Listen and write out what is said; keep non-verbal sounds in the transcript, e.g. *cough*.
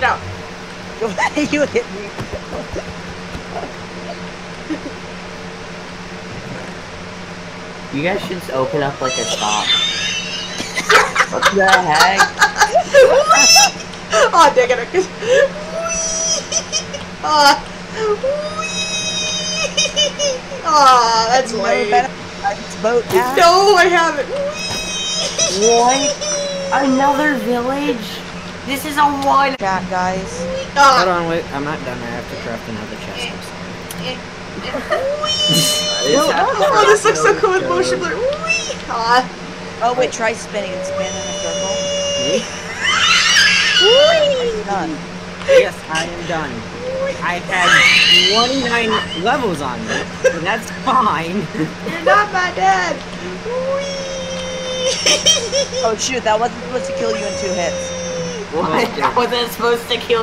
Get out. *laughs* you hit me. You guys should just open up like a shop. what the heck? oh, *laughs* dang it. *laughs* Ah. Ah, that's Never lame. been on this boat now. No, I haven't. What? Another village? This is a one. Chat, guys. Hold Ah. on, wait. I'm not done. I have to craft another chest. I'm sorry. *laughs* Oh, this looks so cool with motion blur. Whee! Ah. Oh wait, try spinning and spin in a circle. Me? Whee! Done. Yes, I am done. I had 29 levels on me, but that's fine. You're not my dad. *laughs* Whee! Oh shoot, that wasn't supposed to kill you in two hits. What? How was that supposed to kill